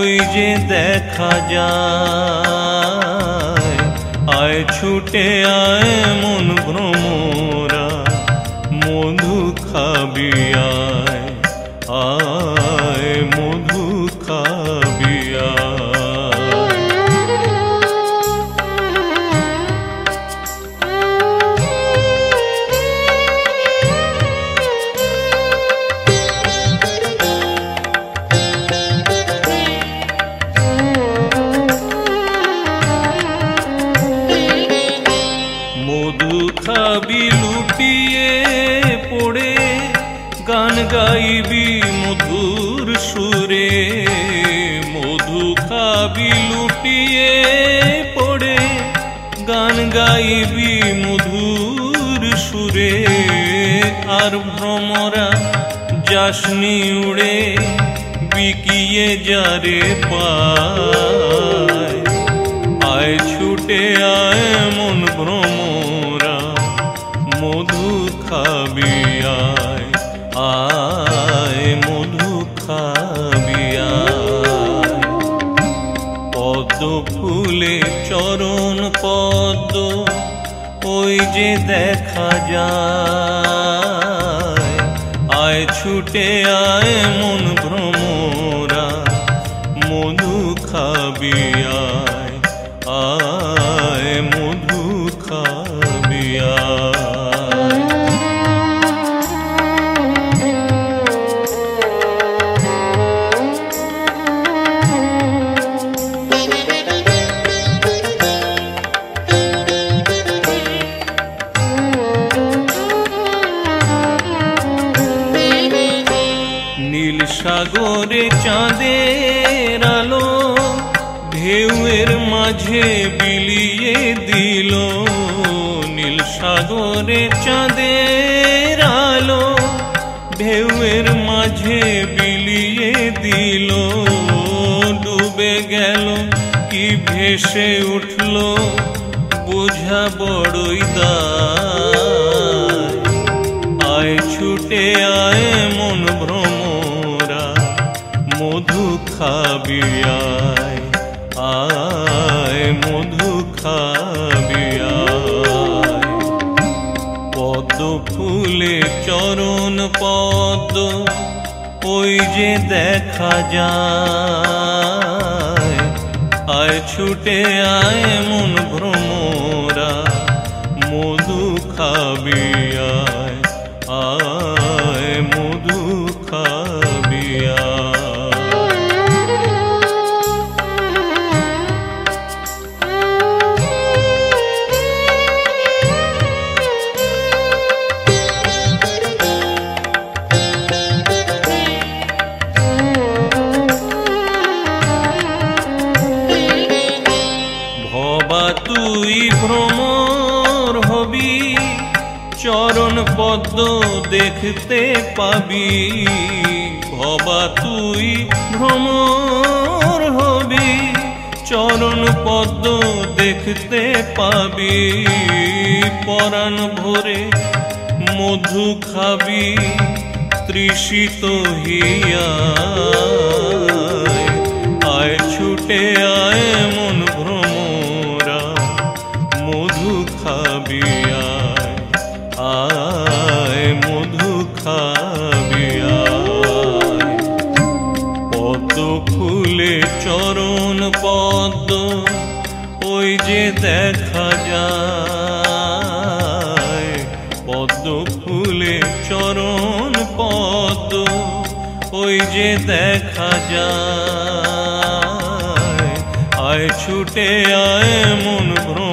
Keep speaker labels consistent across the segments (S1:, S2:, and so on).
S1: ওই যে দেখা যায় আয় ছুটে আয় মন ভ্রমরা যাসনি উড়ে বিকিয়ে যারে পায় আয় ছুটে আয় মন ভ্রমরা মধু খাবি আয় আয় মধু খাবি পদ্ম ফুলে চরণ পদ্ম ওই যে দেখা যায়। ছুটে আয় মন দিল নীল সাগরে চাঁদের আলো, ঢেউয়ের মাঝে বিলিয়ে দিল, ডুবে গেল কি ভেসে উঠল বোঝা বড়ই আয় ছুটে আয় মন ভ্রমরা, মধু খাবি চরণ পদ ওই যে দেখা যায়। আয় ছুটে আয় মন দেখতে পাবি, ভবা তুই ভ্রমর হবি, চরণ পদ্ম দেখতে পাবি, পরাণ ভরে মধু খাবি, তৃষিত হিয়া আয় ছুটে আয়। যে দেখা যায় আয় ছুটে আয় মন ভ্রমরা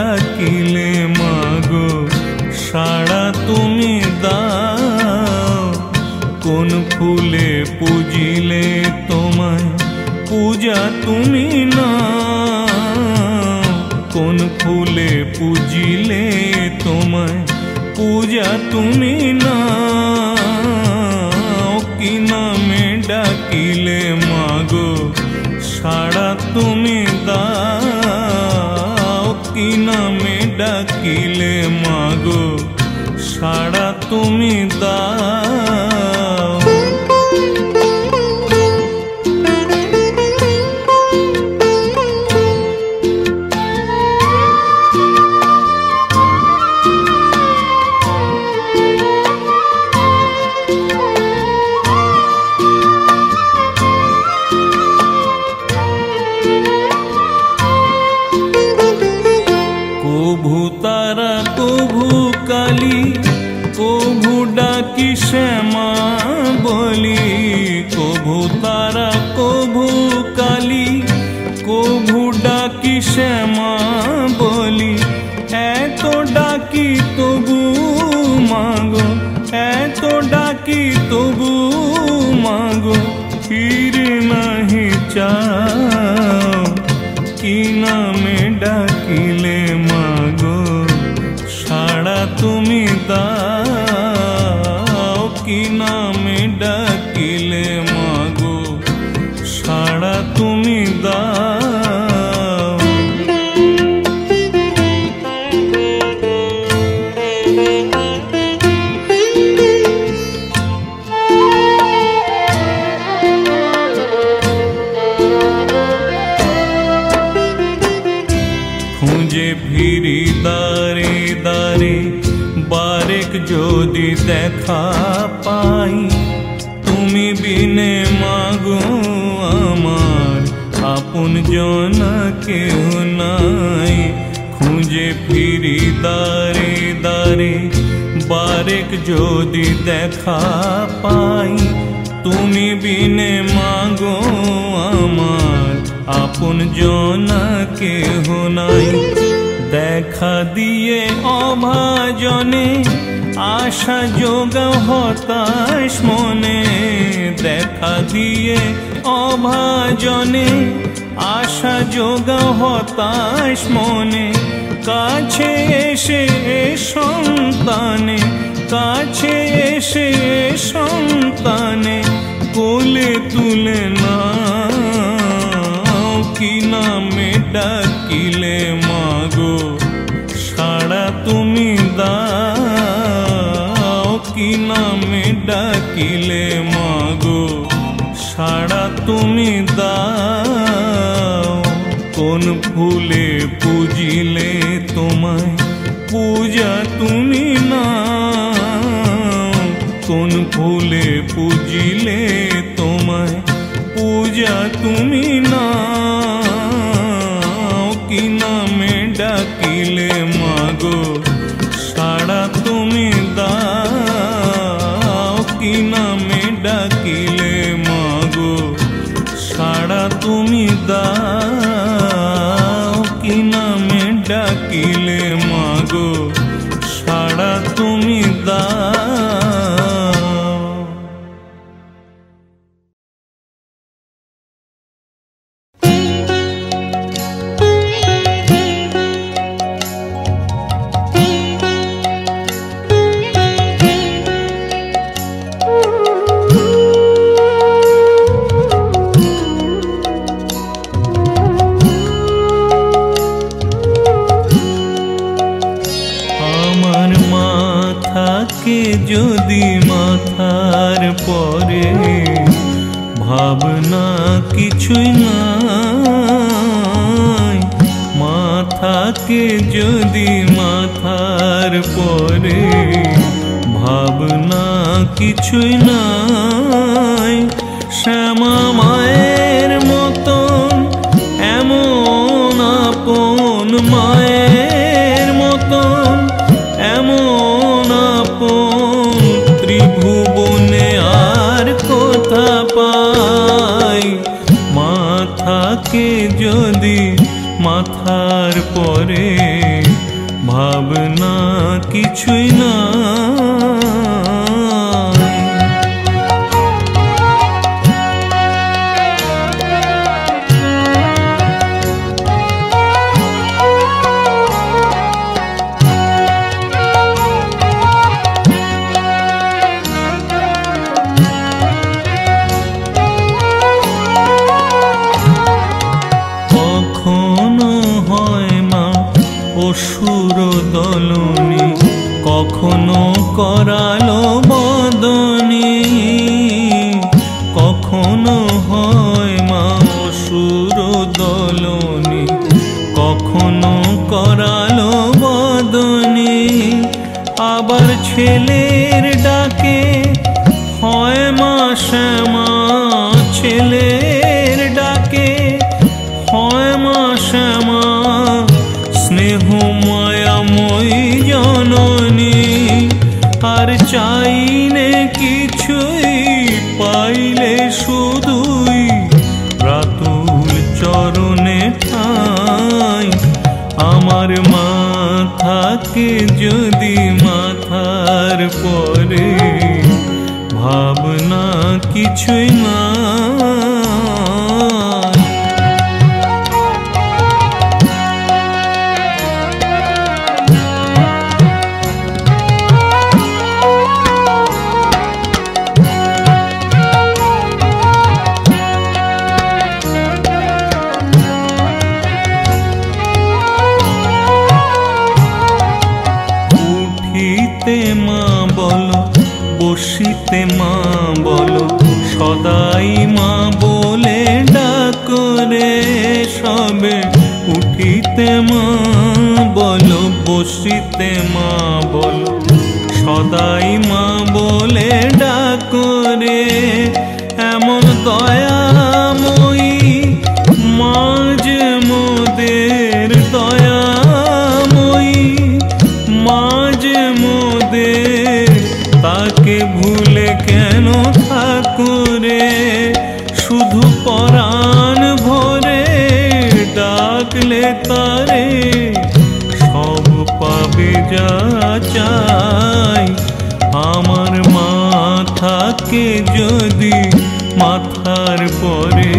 S1: ডাকিলে, মাগো, সাড়া তুমি দাও। কোন ফুলে পুজিলে তোমায় পূজা তুমি না কোন ফুলে পুজিলে তোমায় পূজা তুমি না কি নামে ডাকিলে, মাগো, সাড়া তুমি কি নামে ডাকিলে মাগো সাড়া তুমি দাও ডাকি শ্যামা বলি কভু তারা কভু কালী কভু ডাকি শ্যামা বলি এত ডাকি তবু মাগো এত ডাকি তবু মাগো ফিরে নাহি চাও বিনে মাগো আমার, আপন জনা কেহ নাই। খুঁজে ফিরি দারে দারে বারেক যদি দেখা পাই, তুমি বিনে মাগো আমার, আপন জনা কেহ নাই। দেখা দিয়ে অভাজনে, আশা যোগা হতাশ মনে। দেখা দিয়ে অভাজনে, আশা যোগা হতাশ মনে। কাছে এসে সন্তানে, কাছে এসে সন্তানে, কোলে তুলে না কি নামে ডাকিলে মাগো ডাকিলে, মাগো, সাড়া তুমি দাও। কোন ফুলে পুজিলে তোমায়, পূজা তুমি না কোন ফুলে পুজিলে তোমায়, পূজা তুমি না পরে ভাবনা কিছুই নাই। মাথাকে যদি মাথার পরে ভাবনা কিছুই নাই 吹了 যদি মাথার পরে ভাবনা কিছুই না সদাই মা বলে ডাকরে এমন দয়াময়ী মাঝ মোদের দয়াময়ী মাঝ মোদের তাকে ভুলে কেন থাকে যদি মাথার পরে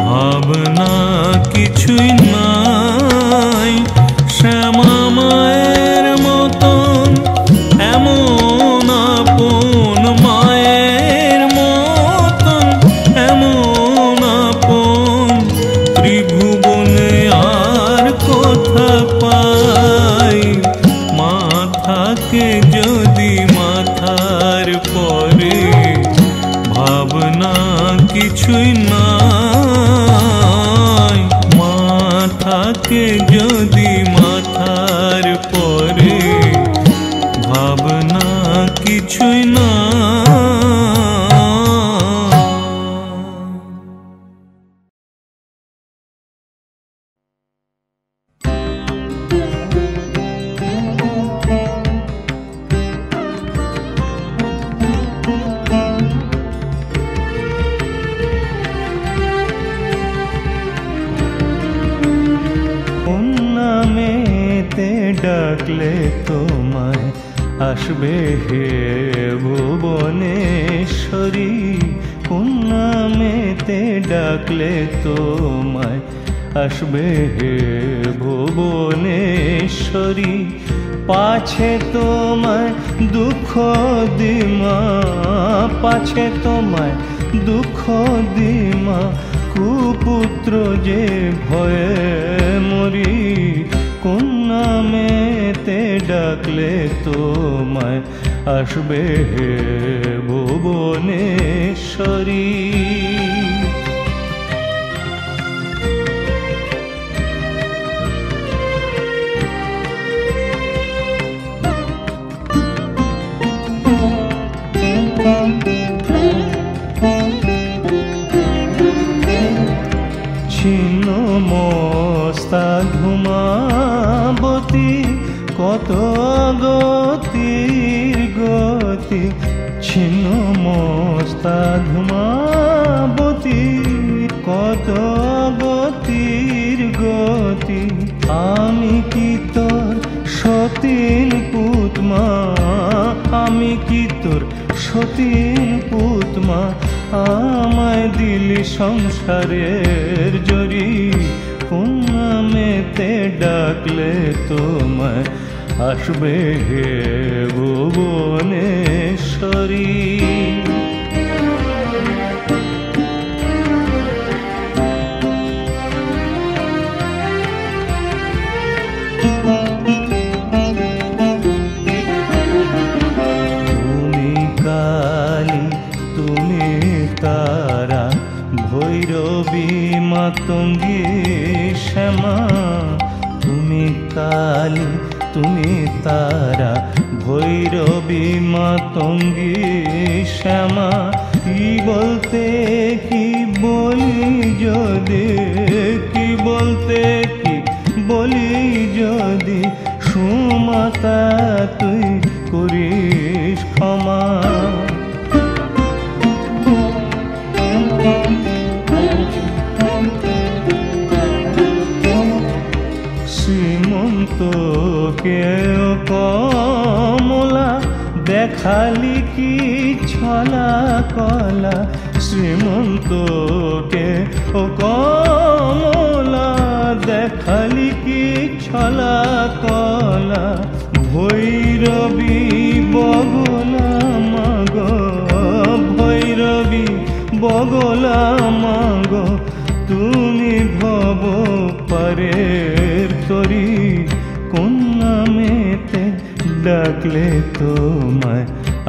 S1: ভাবনা কিছুই নাই শ্যামা
S2: আসবে হে ভুবনেশ্বরী, পাছে তোমায় দুঃখ দিমা, পাছে তোমায় দুঃখ দিমা, কুপুত্র যে ভয়ে মরি, কোন নামেতে ডাকলে তোমায় আসবে হে ভুবনেশ্বরী? আসবে ভৈরবী তঙ্গি শ্যামা কি বলতে কি বলি যদি কি বলতে কি বলি যদি সুমাতা দেখালি কি ছলা কলা শ্রীমন্ত কে ও কমলা দেখালি কি ছলা কলা, ভৈরবী বগলা মাগ, ভৈরবী বগলা মাগ, তুমি ভব পারের তরি। ডাকলে তোমায়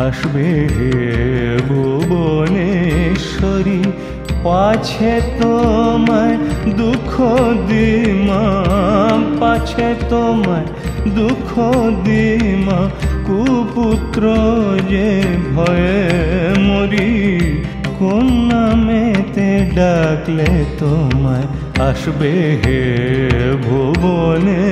S2: আসবে হে ভুবনেশ্বরী। পাছে তোমায় দুঃখ দিমা পাছে তোমায় দুঃখ দিমা কুপুত্র যে ভয়ে মরি। কোন নামেতে ডাকলে তোমায় আসবে হে ভুবনেশ্বরী?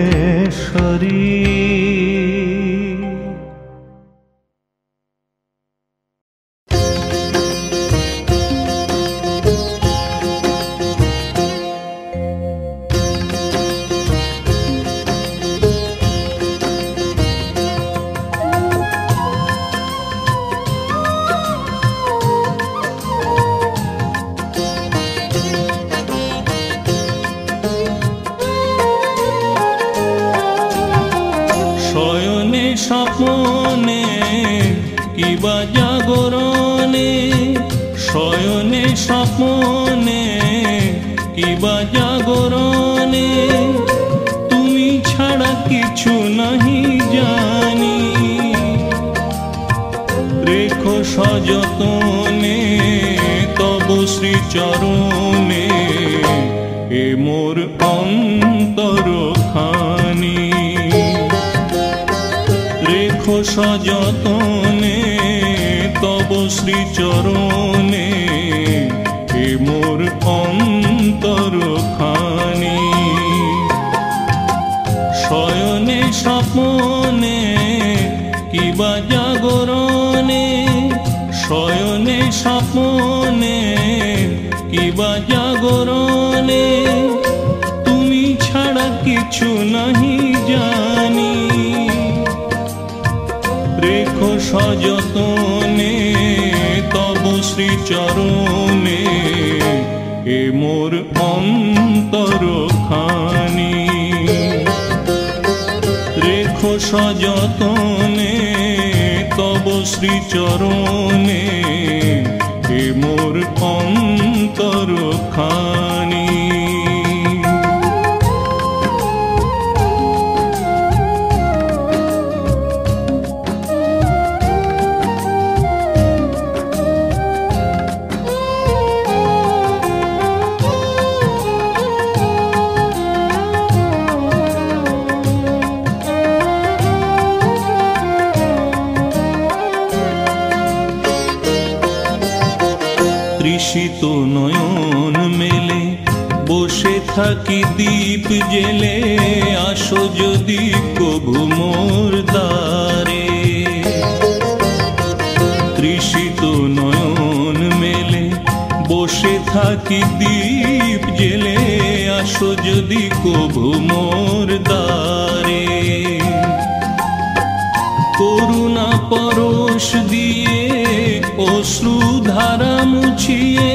S1: কিবা জাগরণে, তুমি ছাড়া কিছু নাহি জানি। রেখো সযতনে, তব শ্রীচরণে, এ মোর অন্তর খানি রেখো সযতনে, তব শ্রীচরণে স্বপনে, কিবা জাগরণে, তুমি ছাড়া কিছু নাহি জানি। রেখো সযতনে, তব শ্রীচরণে, এ মোর অন্তর খানি রেখো সযতনে, তব শ্রীচরণে নয়ন মেলে, বসে থাকি দ্বীপ জেলে, আসো যদি কভু মোর দ্বারে। তৃষিত নয়ন মেলে, বসে থাকি জেলে, আসো যদি কভু মোর দ্বারে। পরশ দিয়ে অশ্রু ধারা মুছিয়ে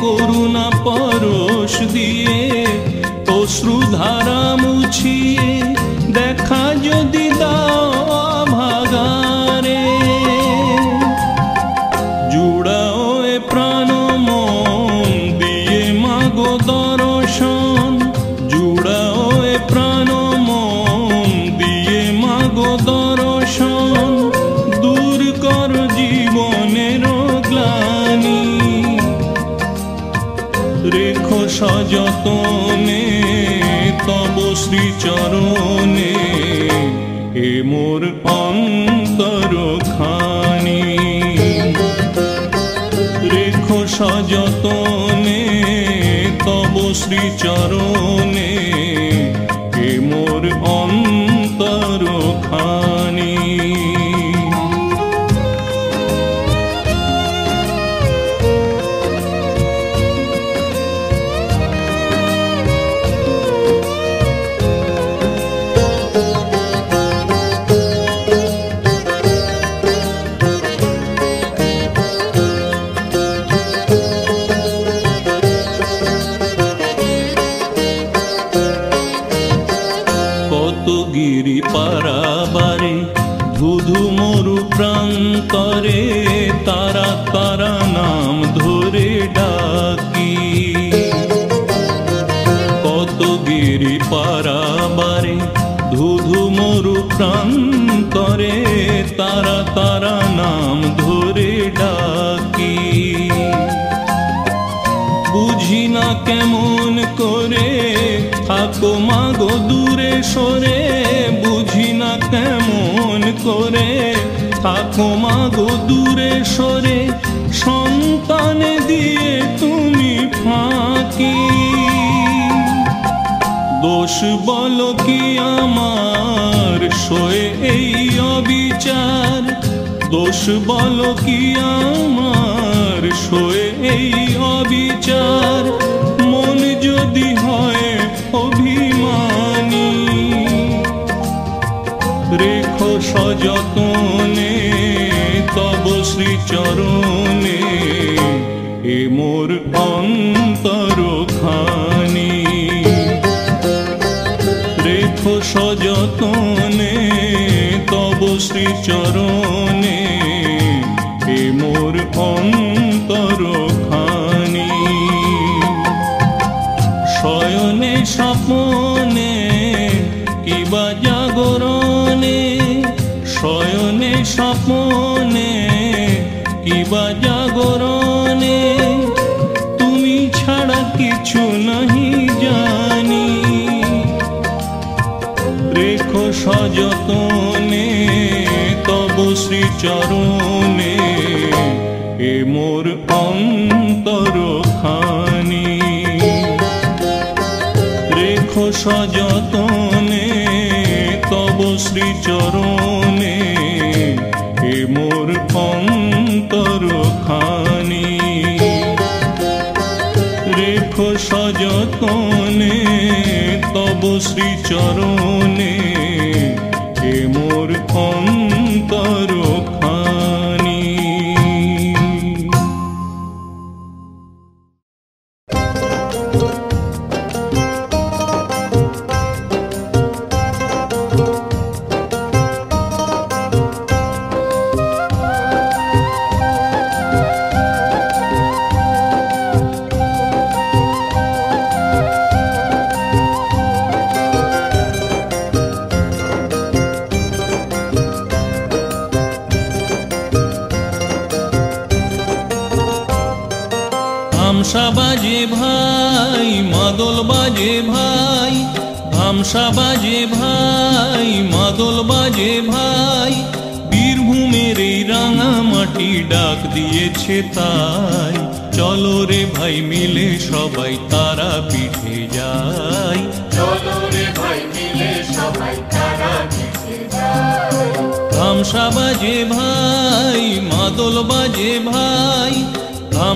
S1: করুণা পরশ দিয়ে। অশ্রুধারা মুছিয়ে দেখা যদি দাও সযতনে তব শ্রীচরণে এ মোর অন্তর খানি রেখো সযতনে তব শ্রীচরণে প্রান্তরে তারা তারা নাম ধরে ডাকি। বুঝি না কেমন করে, থাকো মাগো দূরে সরে। বুঝি না কেমন করে, থাকো মাগো দূরে সরে। সন্তান দিয়ে তুমি ফাঁকি। দোষ বলো কি আমার? শোয়ে এই অবিচার। দোষ বলো কি আমার? শোয়ে এই অবিচার। মন যদি হয় অভিমানী, রেখো সযতনে, তব শ্রীচরণে, এ মোর অন্তর খানি সযতনে তব শ্রীচরণে শ্রীচরণে এ মোর অন্তর খানি রেখো সযতনে, তব শ্রীচরণে, এ মোর অন্তর খানি রেখো সযতনে, তব শ্রীচরণে, এ মোর অন্তর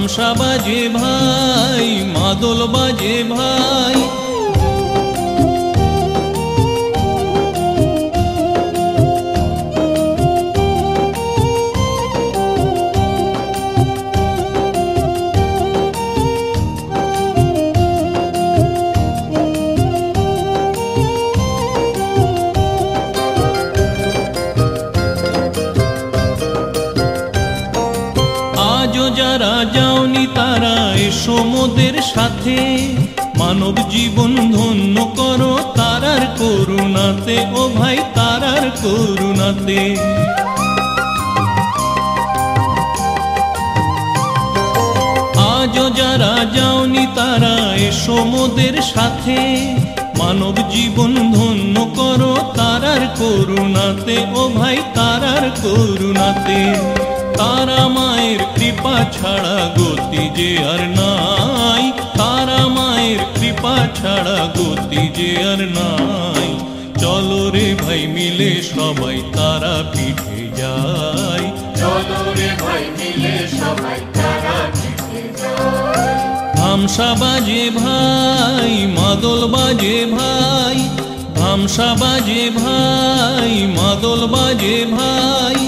S1: ধামসা বাজে ভাই মাদল বাজে ভাই। মোদের সাথে মানব জীবন ধন্য করো, তারার করুণাতে, ও ভাই, তারার করুণাতে। আজও যারা যাওনি, তারা এসো মোদের সাথে। মানব জীবন ধন্য করো, তারার করুণাতে, ও ভাই, তারার করুণাতে। তারা মায়ের কৃপা ছাড়া গতি যে আর কৃপা ছাড়া গতি যে আর নাই। চলো রে ভাই মিলে সবাই তারা পিঠে যায়।
S3: চলো রে ভাই মিলে সবাই তারা পিঠে যায়।
S1: ধামসা বাজে ভাই মাদল বাজে ভাই। ধামসা বাজে ভাই মাদল বাজে ভাই।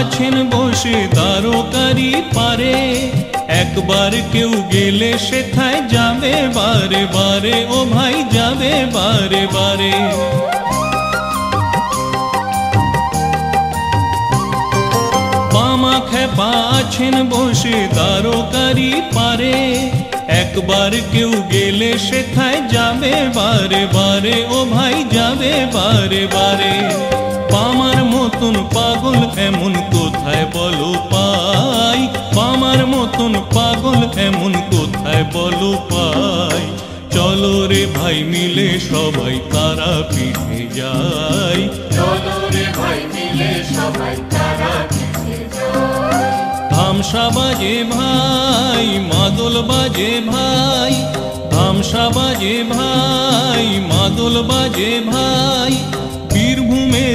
S1: আছেন বসে দ্বারকারি পারে। একবার কেউ গেলে সেথায় যাবে বারে বারে, ও ভাই যাবে বারে বারে। আছেন বসে দ্বারকারি পারে। একবার কেউ গেলে সেথায় যাবে বারে বারে, ও ভাই যাবে বারে বারে। পামার মতন পাগল এমন কোথায় বলো পাই? পামার মতন পাগল এমন কোথায় বলো পাই? চলো রে ভাই মিলে সবাই তারা পিঠে যাই
S3: চলো রে ভাই মিলে সবাই তারা
S1: ধামসা বাজে ভাই মাদল বাজে ভাই। ধামসা বাজে ভাই মাদল বাজে ভাই।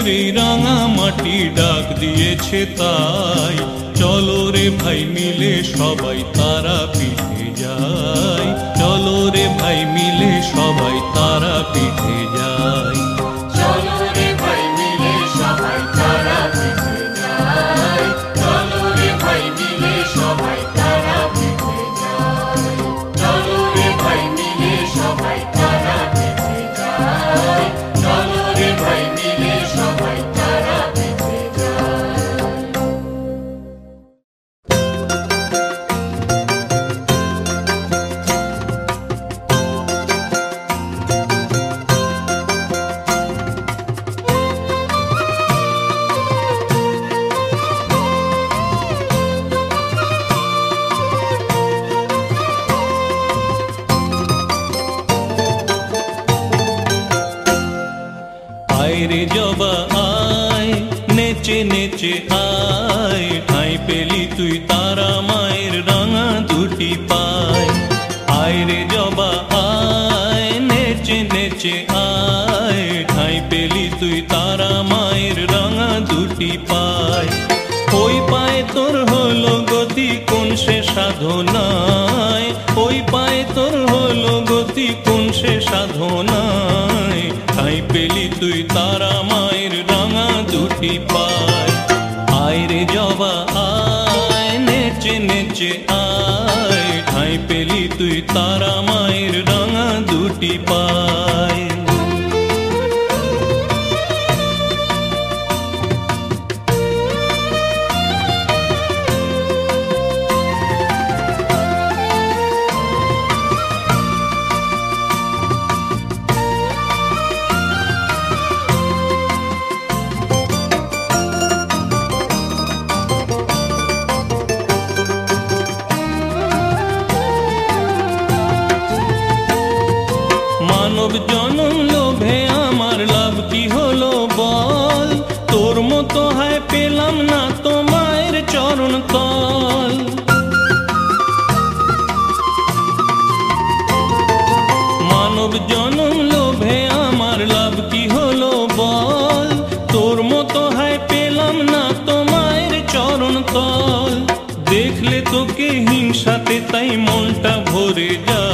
S1: এই রাঙা মাটি ডাক দিয়েছে তাই। চলো রে ভাই মিলে সবাই তারা পিঠে যায় চলো রে ভাই মিলে সবাই তারা পিঠে তুই তারা মায়ের রাঙা দুটি পায়। আয় রে জবা, আয়, নেচে নেচে, আয়। ঠাই পেলি তুই তারা মায়ের রাঙা দুটি পায়। মনটা ভরে যায়